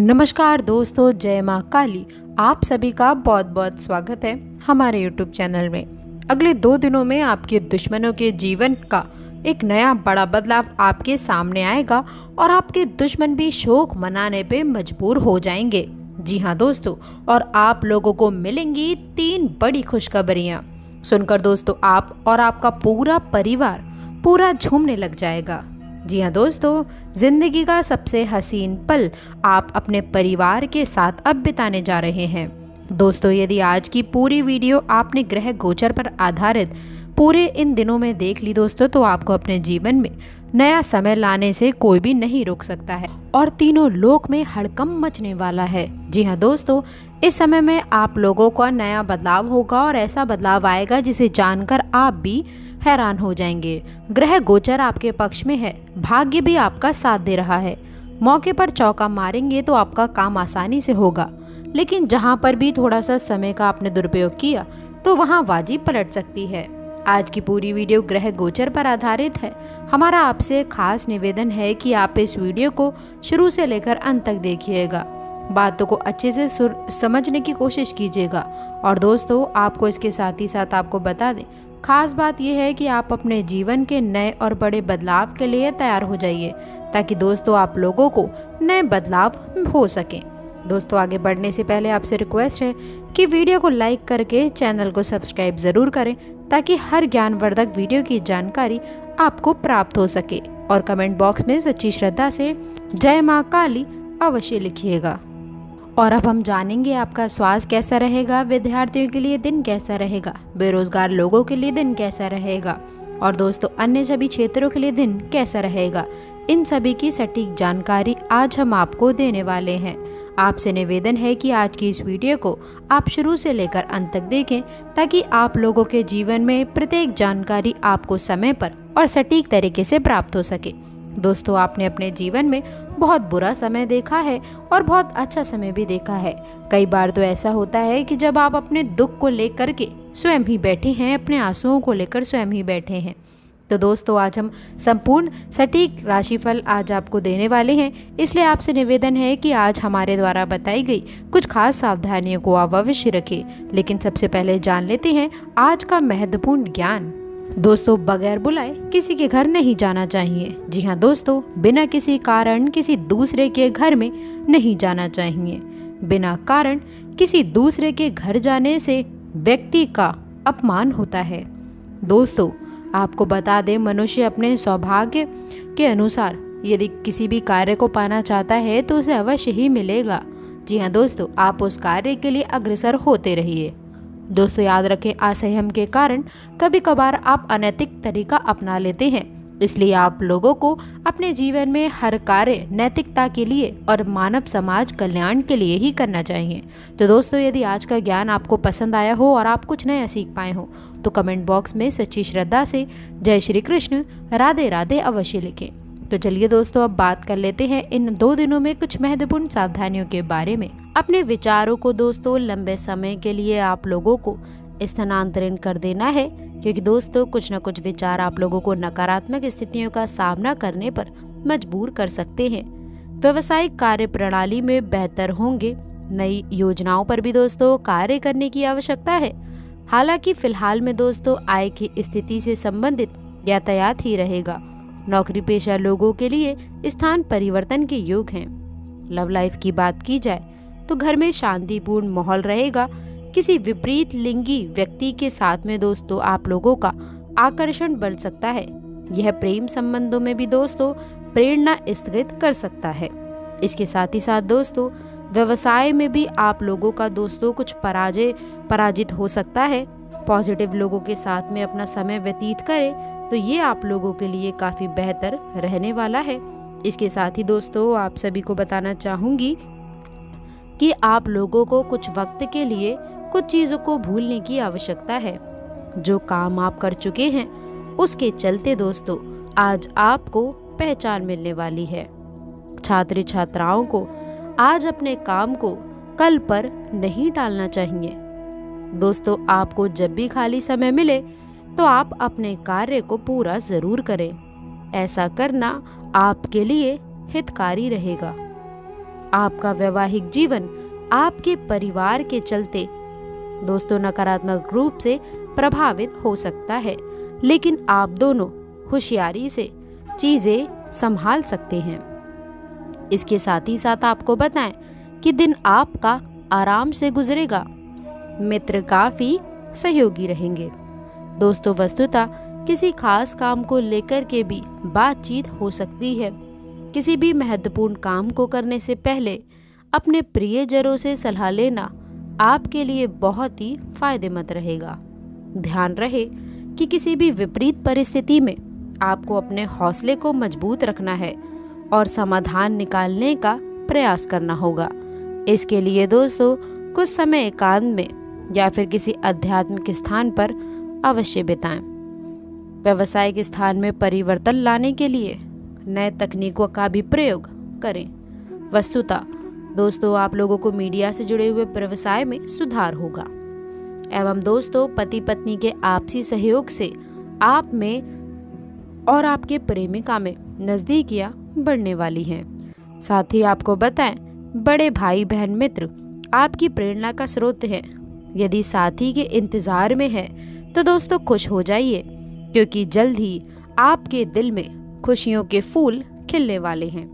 नमस्कार दोस्तों, जय माँ काली। आप सभी का बहुत बहुत स्वागत है हमारे यूट्यूब चैनल में। अगले दो दिनों में आपके दुश्मनों के जीवन का एक नया बड़ा बदलाव आपके सामने आएगा और आपके दुश्मन भी शोक मनाने पे मजबूर हो जाएँगे। जी हाँ दोस्तों, और आप लोगों को मिलेंगी तीन बड़ी खुशखबरियाँ। सुनकर दोस्तों, आप और आपका पूरा परिवार पूरा झूमने लग जाएगा। जी हाँ दोस्तों, ज़िंदगी का सबसे हसीन पल आप अपने परिवार के साथ अब बिताने जा रहे हैं। दोस्तों, यदि आज की पूरी वीडियो आपने ग्रह गोचर पर आधारित पूरे इन दिनों में देख ली दोस्तों तो आपको अपने जीवन में नया समय लाने से कोई भी नहीं रोक सकता है और तीनों लोक में हड़कम मचने वाला है। जी हाँ दोस्तों, इस समय में आप लोगों का नया बदलाव होगा और ऐसा बदलाव आएगा जिसे जानकर आप भी हैरान हो जाएँगे। ग्रह गोचर आपके पक्ष में है। भाग्य भी आपका साथ दे रहा है। मौके पर चौका मारेंगे तो आपका काम आसानी से होगा। लेकिन जहाँ पर भी थोड़ा सा समय का आपने दुरुपयोग किया तो वहाँ बाजी पलट सकती है। आज की पूरी वीडियो ग्रह गोचर पर आधारित है। हमारा आपसे खास निवेदन है कि आप इस वीडियो को शुरू से लेकर अंत तक देखिएगा। बातों को अच्छे से समझने की कोशिश कीजिएगा। और दोस्तों, आपको इसके साथ ही साथ आपको बता दें खास बात यह है कि आप अपने जीवन के नए और बड़े बदलाव के लिए तैयार हो जाइए, ताकि दोस्तों आप लोगों को नए बदलाव हो सकें। दोस्तों, आगे बढ़ने से पहले आपसे रिक्वेस्ट है कि वीडियो को लाइक करके चैनल को सब्सक्राइब ज़रूर करें, ताकि हर ज्ञानवर्धक वीडियो की जानकारी आपको प्राप्त हो सके। और कमेंट बॉक्स में सच्ची श्रद्धा से जय माँ काली अवश्य लिखिएगा। और अब हम जानेंगे आपका स्वास्थ्य कैसा रहेगा, विद्यार्थियों के लिए दिन कैसा रहेगा, बेरोजगार लोगों के लिए दिन कैसा रहेगा, और दोस्तों, अन्य सभी क्षेत्रों के लिए दिन कैसा रहेगा। इन सभी की सटीक जानकारी आज हम आपको देने वाले हैं। आपसे निवेदन है कि आज की इस वीडियो को आप शुरू से लेकर अंत तक देखें, ताकि आप लोगों के जीवन में प्रत्येक जानकारी आपको समय पर और सटीक तरीके से प्राप्त हो सके। दोस्तों, आपने अपने जीवन में बहुत बुरा समय देखा है और बहुत अच्छा समय भी देखा है। कई बार तो ऐसा होता है कि जब आप अपने दुख को लेकर के स्वयं ही बैठे हैं, अपने आंसुओं को लेकर स्वयं ही बैठे हैं। तो दोस्तों, आज हम संपूर्ण सटीक राशिफल आज आपको देने वाले हैं। इसलिए आपसे निवेदन है कि आज हमारे द्वारा बताई गई कुछ खास सावधानियों को आप अवश्य रखें। लेकिन सबसे पहले जान लेते हैं, आज का महत्वपूर्ण ज्ञान। दोस्तों, बगैर बुलाए किसी के घर नहीं जाना चाहिए। जी हाँ दोस्तों, बिना किसी कारण किसी दूसरे के घर में नहीं जाना चाहिए। बिना कारण किसी दूसरे के घर जाने से व्यक्ति का अपमान होता है। दोस्तों, आपको बता दें, मनुष्य अपने सौभाग्य के अनुसार यदि किसी भी कार्य को पाना चाहता है तो उसे अवश्य ही मिलेगा। जी हाँ दोस्तों, आप उस कार्य के लिए अग्रसर होते रहिए। दोस्तों, याद रखें, असहम के कारण कभी कभार आप अनैतिक तरीका अपना लेते हैं। इसलिए आप लोगों को अपने जीवन में हर कार्य नैतिकता के लिए और मानव समाज कल्याण के लिए ही करना चाहिए। तो दोस्तों, यदि आज का ज्ञान आपको पसंद आया हो और आप कुछ नया सीख पाए हो तो कमेंट बॉक्स में सच्ची श्रद्धा से जय श्री कृष्ण, राधे राधे अवश्य लिखें। तो चलिए दोस्तों, अब बात कर लेते हैं इन दो दिनों में कुछ महत्वपूर्ण सावधानियों के बारे में। अपने विचारों को दोस्तों, लंबे समय के लिए आप लोगों को स्थानांतरण कर देना है, क्योंकि दोस्तों, कुछ न कुछ विचार आप लोगों को नकारात्मक स्थितियों का सामना करने पर मजबूर कर सकते हैं। व्यवसायिक कार्य प्रणाली में बेहतर होंगे। नई योजनाओं पर भी दोस्तों कार्य करने की आवश्यकता है। हालाँकि फ़िलहाल में दोस्तों, आय की स्थिति से संबंधित यातायात ही रहेगा। नौकरी पेशा लोगों के लिए स्थान परिवर्तन के योग हैं। लव लाइफ की बात की जाए तो घर में शांतिपूर्ण माहौल रहेगा। किसी विपरीत लिंगी व्यक्ति के साथ में दोस्तों, आप लोगों का आकर्षण बढ़ सकता है। यह प्रेम संबंधों में भी दोस्तों, प्रेरणा स्थगित कर सकता है। इसके साथ ही साथ दोस्तों, व्यवसाय में भी आप लोगों का दोस्तों कुछ पराजय, पराजित हो सकता है। पॉजिटिव लोगों के साथ में अपना समय व्यतीत करें तो ये आप लोगों के लिए काफ़ी बेहतर रहने वाला है। इसके साथ ही दोस्तों, आप सभी को बताना चाहूँगी कि आप लोगों को कुछ वक्त के लिए कुछ चीज़ों को भूलने की आवश्यकता है। जो काम आप कर चुके हैं, उसके चलते दोस्तों, आज आपको पहचान मिलने वाली है। छात्र छात्राओं को आज अपने काम को कल पर नहीं टालना चाहिए। दोस्तों, आपको जब भी खाली समय मिले तो आप अपने कार्य को पूरा ज़रूर करें। ऐसा करना आपके लिए हितकारी रहेगा। आपका वैवाहिक जीवन आपके परिवार के चलते दोस्तों, नकारात्मक रूप से प्रभावित हो सकता है, लेकिन आप दोनों होशियारी से चीज़ें संभाल सकते हैं। इसके साथ ही साथ आपको बताएँ कि दिन आपका आराम से गुजरेगा। मित्र काफ़ी सहयोगी रहेंगे। दोस्तों, वस्तुतः किसी खास काम को लेकर के भी बातचीत हो सकती है। किसी भी महत्वपूर्ण काम को करने से पहले अपने प्रियजनों से सलाह लेना आपके लिए बहुत ही फ़ायदेमंद रहेगा। ध्यान रहे कि किसी भी विपरीत परिस्थिति में आपको अपने हौसले को मज़बूत रखना है और समाधान निकालने का प्रयास करना होगा। इसके लिए दोस्तों, कुछ समय एकांत में या फिर किसी आध्यात्मिक स्थान पर अवश्य बिताएँ। व्यवसायिक स्थान में परिवर्तन लाने के लिए नए तकनीकों का भी प्रयोग करें। वस्तुतः, दोस्तों, आप लोगों को मीडिया से जुड़े हुए व्यवसाय में सुधार होगा। एवं दोस्तों पति पत्नी के आपसी सहयोग से आप में और आपके प्रेमिका में नजदीकियाँ बढ़ने वाली हैं। साथ ही आपको बताएँ, बड़े भाई बहन मित्र आपकी प्रेरणा का स्रोत है। यदि साथी के इंतज़ार में है तो दोस्तों, खुश हो जाइए, क्योंकि जल्द ही आपके दिल में खुशियों के फूल खिलने वाले हैं।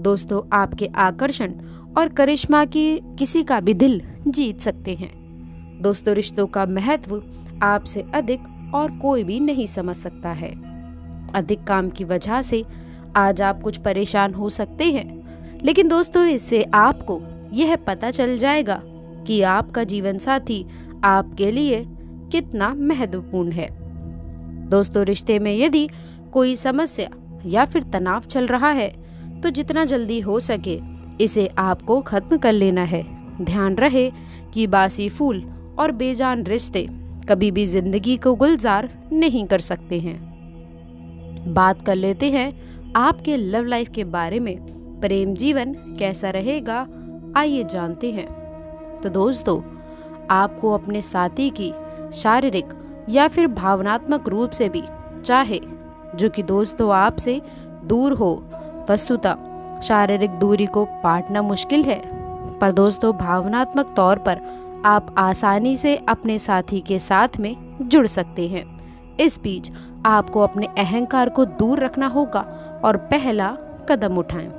दोस्तों, आपके आकर्षण और करिश्मा की किसी का भी दिल जीत सकते हैं। दोस्तों, रिश्तों का महत्व आपसे अधिक और कोई भी नहीं समझ सकता है। अधिक काम की वजह से आज आप कुछ परेशान हो सकते हैं, लेकिन दोस्तों, इससे आपको यह पता चल जाएगा कि आपका जीवन साथी आपके लिए कितना महत्वपूर्ण है। दोस्तों, रिश्ते में यदि कोई समस्या या फिर तनाव चल रहा है तो जितना जल्दी हो सके इसे आपको खत्म कर लेना है। ध्यान रहे कि बासी फूल और बेजान रिश्ते कभी भी ज़िंदगी को गुलजार नहीं कर सकते हैं। बात कर लेते हैं आपके लव लाइफ के बारे में। प्रेम जीवन कैसा रहेगा, आइए जानते हैं। तो दोस्तों, आपको अपने साथी की शारीरिक या फिर भावनात्मक रूप से भी, चाहे जो कि दोस्तों आपसे दूर हो। वस्तुतः, शारीरिक दूरी को पाटना मुश्किल है, पर दोस्तों भावनात्मक तौर पर आप आसानी से अपने साथी के साथ में जुड़ सकते हैं। इस बीच, आपको अपने अहंकार को दूर रखना होगा और पहला कदम उठाएँ।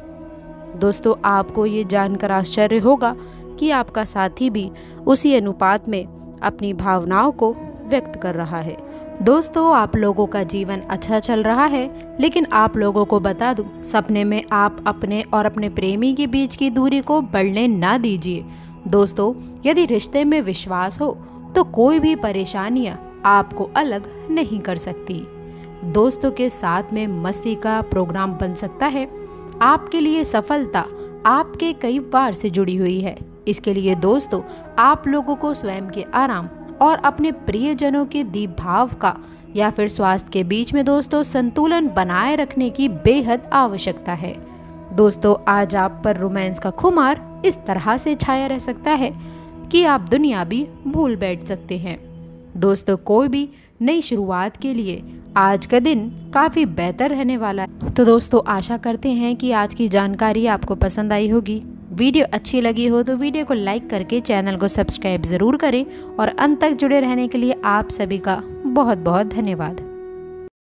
दोस्तों, आपको ये जानकर आश्चर्य होगा कि आपका साथी भी उसी अनुपात में अपनी भावनाओं को व्यक्त कर रहा है। दोस्तों, आप लोगों का जीवन अच्छा चल रहा है, लेकिन आप लोगों को बता दूँ, सपने में आप अपने और अपने प्रेमी के बीच की दूरी को बढ़ने ना दीजिए। दोस्तों, यदि रिश्ते में विश्वास हो तो कोई भी परेशानियाँ आपको अलग नहीं कर सकती। दोस्तों के साथ में मस्ती का प्रोग्राम बन सकता है। आपके लिए सफलता आपके कई बार से जुड़ी हुई है। इसके लिए दोस्तों, आप लोगों को स्वयं के आराम और अपने प्रियजनों के दीप भाव का, या फिर स्वास्थ्य के बीच में दोस्तों संतुलन बनाए रखने की बेहद आवश्यकता है। दोस्तों, आज आप पर रोमांस का खुमार इस तरह से छाया रह सकता है कि आप दुनिया भी भूल बैठ सकते हैं। दोस्तों, कोई भी नई शुरुआत के लिए आज का दिन काफ़ी बेहतर रहने वाला है। तो दोस्तों, आशा करते हैं कि आज की जानकारी आपको पसंद आई होगी। वीडियो अच्छी लगी हो तो वीडियो को लाइक करके चैनल को सब्सक्राइब ज़रूर करें और अंत तक जुड़े रहने के लिए आप सभी का बहुत बहुत धन्यवाद।